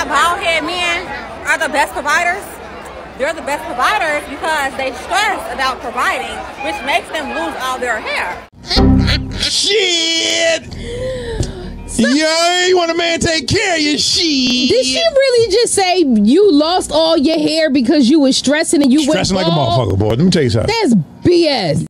why bald head men are the best providers? They're the best providers because they stress about providing, which makes them lose all their hair. Shit! Yo, you want a man to take care of your shit? Did she really just say you lost all your hair because you were stressing and you Stressing like went a motherfucker, boy. Let me tell you something. That's BS.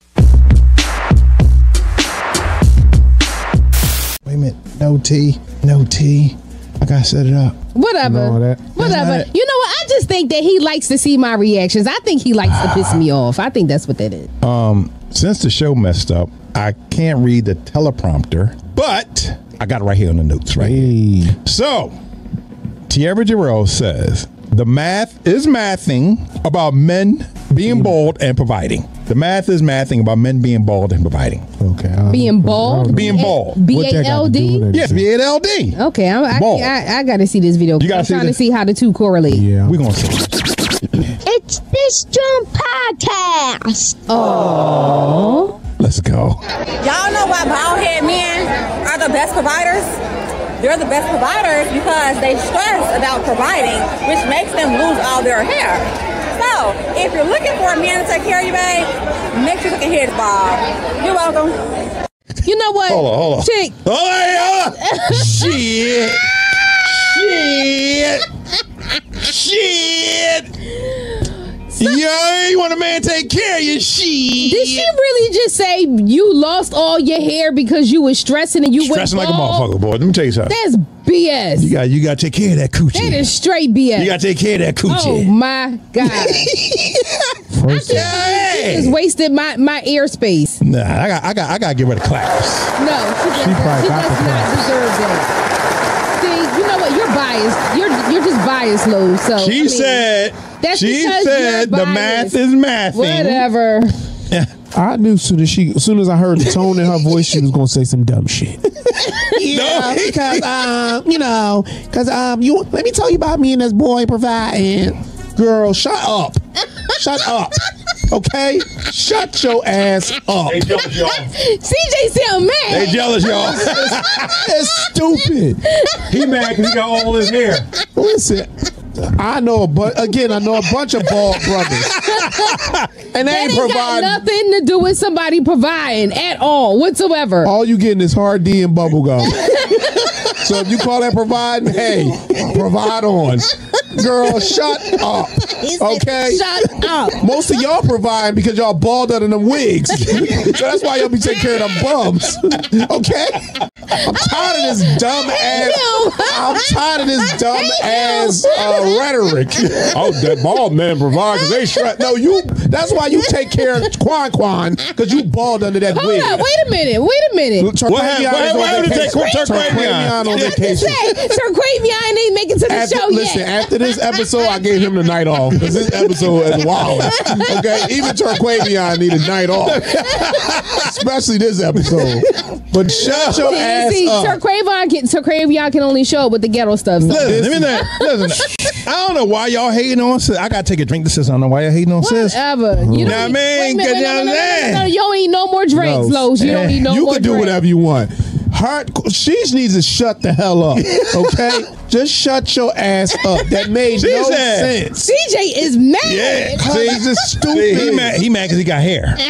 Wait a minute. No tea, No tea. I gotta set it up. Whatever. Whatever. You know what? I just think that he likes to see my reactions. I think he likes to piss me off. I think that's what that is. Um, since the show messed up, I can't read the teleprompter, but I got it right here on the notes, right? Hey. So, Tierra Jarrell says the math is mathing about men being mm-hmm. bald and providing. The math is mathing about men being bald and providing. Okay. I- Being bald. Being bald. B What that A got to do D. with? Yes, B A L D. Okay, I'm, I, Bald. I, I got to see this video. You gotta I'm see trying to this? see how the two correlate. Yeah. We're gonna see. It's Dis'JAWN podcast. Oh. Let's go. Y'all know why bald head men are the best providers? They're the best providers because they stress about providing, which makes them lose all their hair. So, if you're looking for a man to take care of you, babe, make sure you can hear the bald. You're welcome. You know what? Hold on, hold on. Chick, Oh, yeah. Shit. Shit. Shit. Yo, you want a man take care of your shit? did she really just say you lost all your hair because you were stressing and you were Stressing like went a motherfucker, boy. Let me tell you something. That's BS. You got you got to take care of that coochie. that is straight BS. you got to take care of that coochie. oh my god! First, Hey. Just wasted my my airspace. Nah, I got I got I got to get rid of claps. No, she, She probably she got does the not deserve that. See, you know what? You're biased. You're you're just biased, Lou. So I She mean, said that's she said the math is mathing. whatever. I knew soon as she, soon as I heard the tone in her voice, she was gonna say some dumb shit. No. because um, you know, because um, you let me tell you about me and this boy providing. Girl, shut up, shut up, okay? Shut your ass up. They jealous, y'all. CJ sound mad. They jealous, y'all. It's stupid. he mad because he got all his hair. Listen, I know, but again, I know a bunch of bald brothers, and they ain't ain't got providing. nothing to do with somebody providing at all whatsoever. All you getting is hard D and bubble gum. so if you call that providing, hey, provide on. Girl, shut up. Okay? Shut up. Most of y'all provide because y'all bald under them wigs. so that's why y'all be taking care of them bums. Okay? I'm tired of this dumb ass. I'm tired of this dumb ass uh, rhetoric. Oh, that bald man provide because they shred. No, you. That's why you take care of Quan Quan because you bald under that Hold wig. up. Wait a minute. Wait a minute. What happened- Turquavion what is on happened to vacation. Turquavion? Turquavion on Yeah. vacation. Say, Turquavion ain't making to the After, show listen, yet. after this episode, I gave him the night off because this episode is wild. Okay, even Turquavion need a night off, especially this episode. But shut your ass See, uh, up. Turquavion can, Turquavion can only show up with the ghetto stuff. So. Listen, let me know- listen. I don't know why y'all hating on sis. I gotta take a drink to sis. I don't know why y'all hating on sis. Whatever. You Know what I mean? wait a minute, Cause wait, you know no, no, no, no, no, no, You don't need no more drinks, No, Los. You don't need no you more You can do drinks. whatever you want. Her, she needs to shut the hell up. Okay, just shut your ass up. That made She no said- sense. CJ is mad. Yeah. See, it's just stupid. He mad. He mad because he got hair.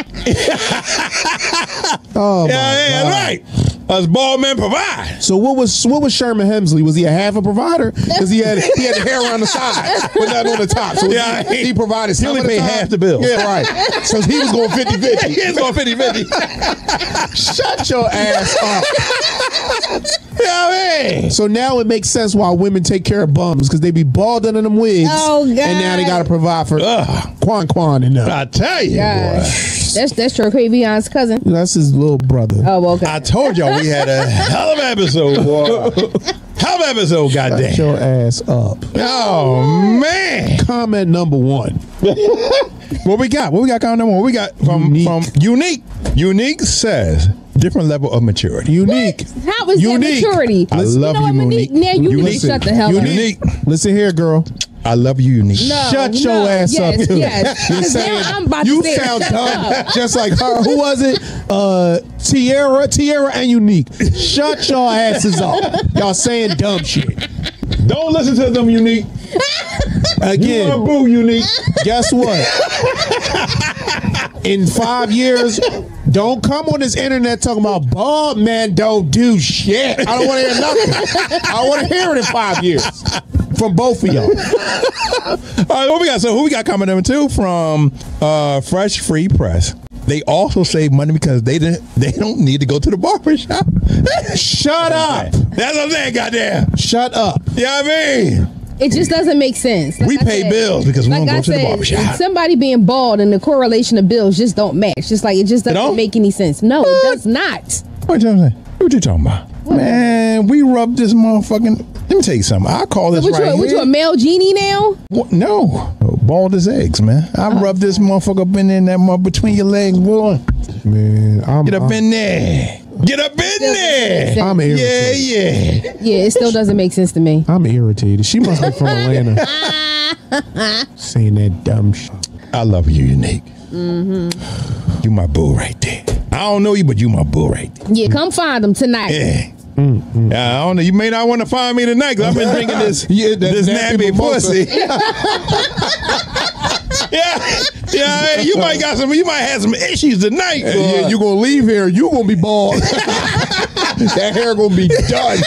Oh my yeah, yeah, God. right. Us bald men provide. So what was what was Sherman Hemsley? Was he a half a provider? Because he had he had the hair around the sides, but not on the top. So Yeah, he, he- he provided. he only paid time. half the bill. Yeah, right. So he was going 50-50. He's going 50 50. Shut your ass up. Yeah, man. So now it makes sense why women take care of bums because they be bald under them wigs. Oh, God. And now they got to provide for Ugh. Quan Quan and them. I tell you, boy. Gosh. That's that's Turquavion's cousin. That's his little brother. Oh, okay. I told y'all we had a hell of an episode, boy. hell of an episode, Shut your ass up. Oh, man. Comment number one. What we got? What we got? Comment number one. What we got from Unique. from Unique. Unique says different level of maturity. Unique. How is that Unique. Maturity? I love know you, what, Monique. Now you Unique. need to shut the hell up. Unique. Listen here, girl. I love you, Unique. No, Shut no. your ass yes, up. Yes, You're 'Cause now saying I'm about you to sound shut dumb, just like her. Who was it? Uh, Tierra, Tierra, and Unique. Shut your asses up. Y'all saying dumb shit. Don't listen to them, unique. Again, a boo, unique. guess what? In five years, don't come on this internet talking about bald man don't do shit. I don't want to hear nothing. I want to hear it in five years from both of y'all. All right, what we got? So who we got coming number too from uh, Fresh Free Press. They also save money because they didn't. They don't need to go to the barber shop. Shut up. That's what I'm saying. Goddamn. Shut up. You know what I mean? It just doesn't make sense. Like We I pay said- bills because we like don't go I to the said, barbershop. Somebody being bald and the correlation of bills just don't match. Just like it just doesn't don't? make any sense. No, it does not. What you saying? What you talking about? Man, we rub this motherfucking. Let me tell you something. I call this What right you, what you a male genie now? What? No, bald as eggs, man. I oh. rub this motherfucker up in there, that mother between your legs, boy. Man, I'm, Get up I'm, in there. Get up in there. I'm Yeah, irritated. yeah. Yeah, it still doesn't make sense to me. I'm irritated. She must be from Atlanta. Saying that dumb shit. I love you, unique. Mm-hmm. You my boo right there. I don't know you, but you my boo right there. Yeah, come find them tonight. Yeah. Yeah, I don't know. You may not want to find me tonight because I've been drinking this, Yeah, that this nappy nappy pussy. yeah, yeah. hey, you might got some. You might have some issues tonight. Yeah, boy. you gonna leave here. You gonna be bald. that hair gonna be done.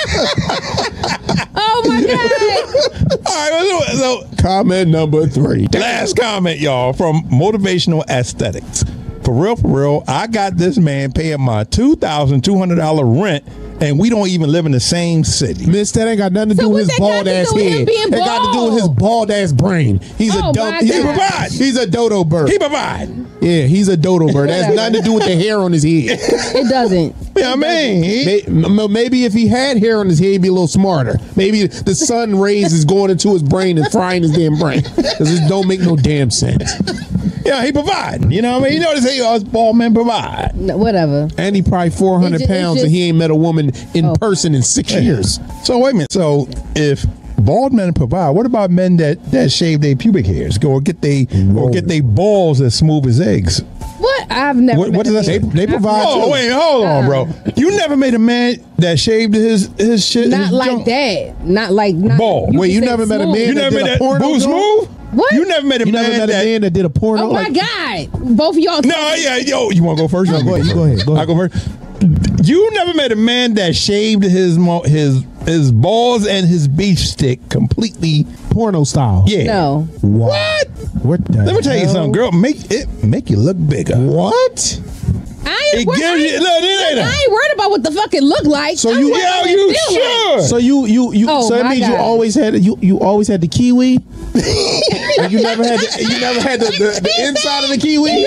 Oh my god! All right. So, so Comment number three. last comment, y'all, from Motivational Aesthetics. For real, for real, I got this man paying my two thousand two hundred dollar rent, and we don't even live in the same city. Miss, that ain't got nothing to So do with his bald to ass do with him head. It got to do with his bald? bald ass brain. He's Oh, a dumb. my He's, God. provide. he's a dodo bird. He provide. yeah, he's a dodo bird. That has nothing to do with the hair on his head. It doesn't. You know what I mean? He- May- Maybe if he had hair on his head, he'd be a little smarter. Maybe the sun rays is going into his brain and frying his damn brain. Because it don't make no damn sense. Yeah, he provide. You know what I mean? You know what they say, us bald men provide. No, whatever. And he probably 400 It's ju- it's pounds just- and he ain't met a woman in Oh. person in six years. So wait a minute. So if bald men provide, what about men that that shave their pubic hairs, go or get they or get their balls as smooth as eggs? What? I've never. What- what does that a- say? They provide Oh wait, hold on, uh, bro. You never made a man that shaved his his shit. Not his like junk that. Not like not, Bald. Wait, you can say never met a man You that never did made a that porno boo smooth. What? You never met a You man never met that. a man that did a porno? Oh my like- god! Both of y'all. No, yeah, yo, you want to go first? No, go ahead, you go ahead, go I go first. You never met a man that shaved his his his balls and his beef stick completely. Porno style. Yeah. No. What? What the Let me tell you something, girl. Make it make you look bigger. What? I ain't, It wor- I you- ain't- look, it ain't a- I ain't worried about what the fuck it look like. So you- worried Yeah, you what it feel sure? like. So you you you Oh, so that my means you always had you you always had the kiwi. you never had the, you never had the, the, the inside of the kiwi.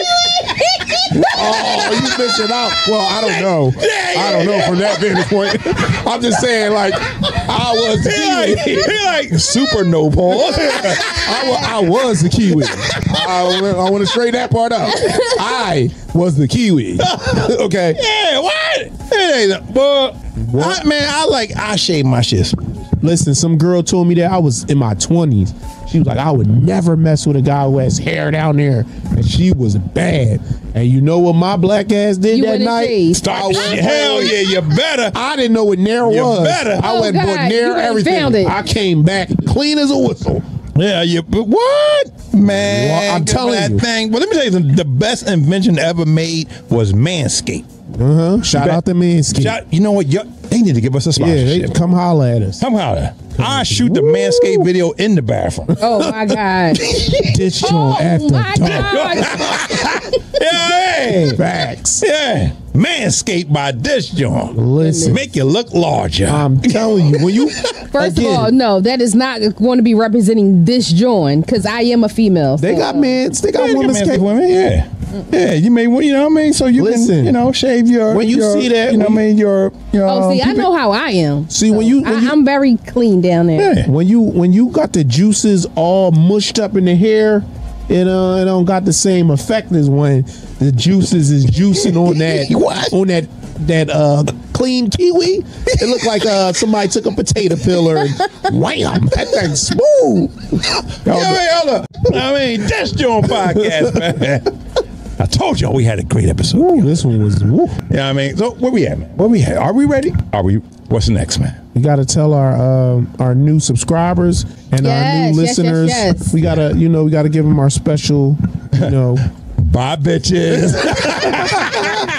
Oh, you missing out. Well, I don't know. I don't know from that vantage point. I'm just saying, like, I was the He like, he like super no balls. I, I was the kiwi. I, I want to straighten that part up. I was the kiwi. okay. yeah, what? It ain't. But I, man, I like I shave my shit. Listen, some girl told me that I was in my 20s. She was like, I would never mess with a guy who has hair down there. And she was bad. And you know what my black ass did You that night? shaved. Stop. I went Hell yeah, you better. I didn't know what Nair You was. better. I Oh, went and bought Nair you went and everything. found it. I came back clean as a whistle. Yeah, you. But what, man? Well, I'm give telling that you. thing. But let me tell you something. The best invention ever made was Manscaped. Uh-huh. Shout bet- out to Manscaped. Shout- You know what? You- They need to give us a yeah, sponsorship. they, come holler at us. Somehow, I shoot the Manscaped video in the bathroom. Oh my god! Ditch oh on after my dark. god! yeah, hey. Facts. yeah. Manscaped by this joint. Listen. Make you look larger. I'm telling you, when you First again, of all, no, that is not going to be representing this joint because I am a female. they so- got men. they got Yeah, women's Manscaped women, yeah. Yeah, you may, you know what I mean? So you Listen. can, you know, shave your. When you your- see that, you know what I mean? Your, your. Oh, see, um, I know how I am. See, when you when I, you I'm very clean down there. Yeah. when you when you got the juices all mushed up in the hair, it uh, it don't got the same effect as when the juices is juicing on that on that that uh clean kiwi. It looked like uh somebody took a potato peeler and wham, that thing smooth. Yeah, I mean, hold up. I mean, that's your Podcast, man. I told y'all we had a great episode. Ooh, this one was woo. Yeah, I mean, so where we at, man? Where we at? Are we ready? Are we? What's next, man? We got to tell our um, our new subscribers and our Yes, new yes, yes, listeners. yes. We gotta, you know, we gotta give them our special, you know. Bye, bitches.